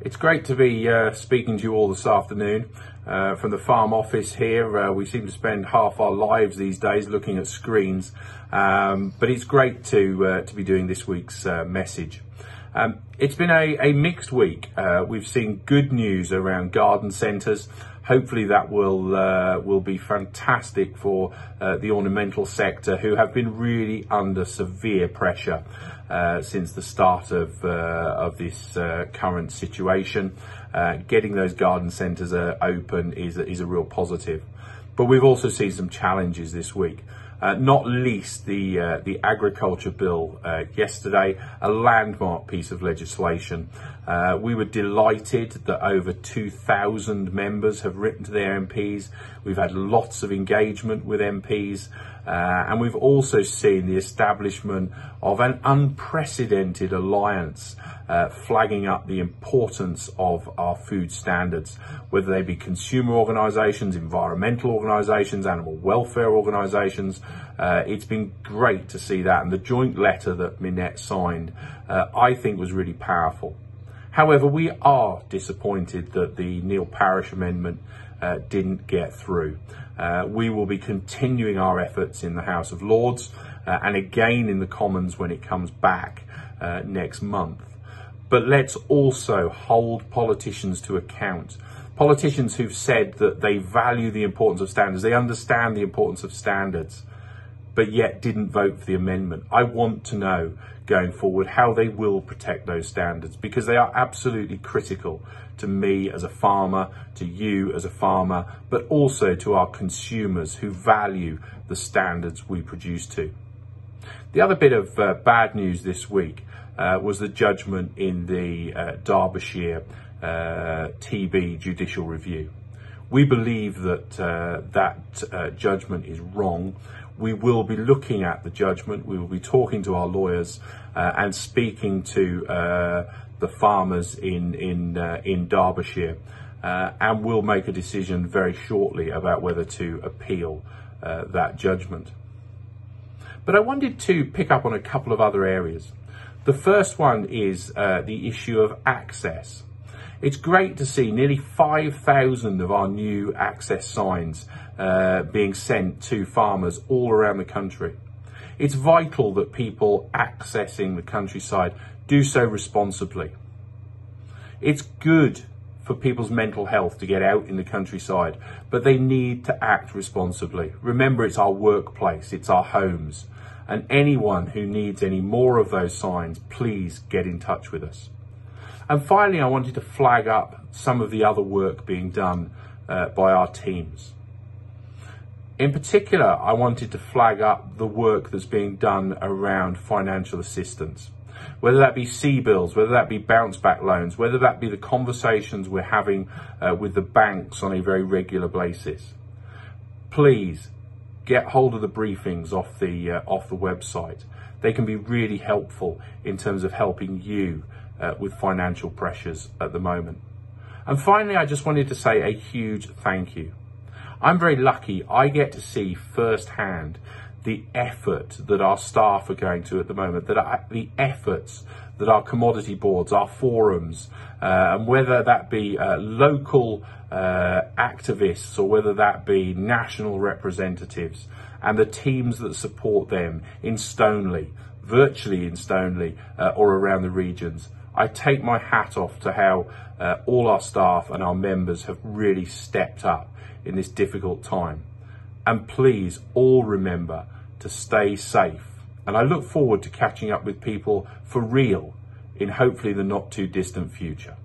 It's great to be uh, speaking to you all this afternoon uh, from the farm office here. Uh, we seem to spend half our lives these days looking at screens, um, but it's great to uh, to be doing this week's uh, message. Um, it's been a, a mixed week. Uh, we've seen good news around garden centres. Hopefully, that will uh, will be fantastic for uh, the ornamental sector, who have been really under severe pressure uh, since the start of uh, of this uh, current situation. getting those garden centres open is is a real positive, but we've also seen some challenges this week. Uh, not least the uh, the agriculture bill uh, yesterday, a landmark piece of legislation. Uh, we were delighted that over 2,000 members have written to their MPs. We've had lots of engagement with MPs, uh, and we've also seen the establishment of an unprecedented alliance uh, flagging up the importance of our food standards, whether they be consumer organisations, environmental organisations, animal welfare organisations. Uh, it's been great to see that, and the joint letter that Minette signed, uh, I think, was really powerful. However, we are disappointed that the Neil Parish Amendment uh, didn't get through. Uh, we will be continuing our efforts in the House of Lords uh, and again in the Commons when it comes back uh, next month. But let's also hold politicians to account. Politicians who've said that they value the importance of standards, they understand the importance of standards, but yet didn't vote for the amendment. I want to know going forward how they will protect those standards because they are absolutely critical to me as a farmer, to you as a farmer, but also to our consumers who value the standards we produce to. The other bit of uh, bad news this week uh, was the judgment in the uh, Derbyshire uh, TB judicial review. We believe that uh, that uh, judgment is wrong. We will be looking at the judgment. We will be talking to our lawyers uh, and speaking to the farmers in in in Derbyshire, and we'll make a decision very shortly about whether to appeal that judgment. But I wanted to pick up on a couple of other areas. The first one is uh, the issue of access. It's great to see nearly 5,000 of our new access signs uh, being sent to farmers all around the country. It's vital that people accessing the countryside do so responsibly. It's good for people's mental health to get out in the countryside, but they need to act responsibly. Remember, it's our workplace, it's our homes. And anyone who needs any more of those signs, please get in touch with us. And finally, I wanted to flag up some of the other work being done uh, by our teams. In particular, I wanted to flag up the work that's being done around financial assistance, whether that be CBILS, whether that be bounce back loans, whether that be the conversations we're having uh, with the banks on a very regular basis. Please get hold of the briefings off the uh, off the website. They can be really helpful in terms of helping you uh, with financial pressures at the moment. And finally, I just wanted to say a huge thank you. I'm very lucky. I get to see firsthand the effort that our staff are going to at the moment, that are, the efforts that our commodity boards, our forums, uh, and whether that be uh, local uh, activists or whether that be national representatives and the teams that support them in Stoneleigh, virtually in Stoneleigh uh, or around the regions. I take my hat off to how uh, all our staff and our members have really stepped up in this difficult time. And please all remember to stay safe. And I look forward to catching up with people for real in hopefully the not too distant future.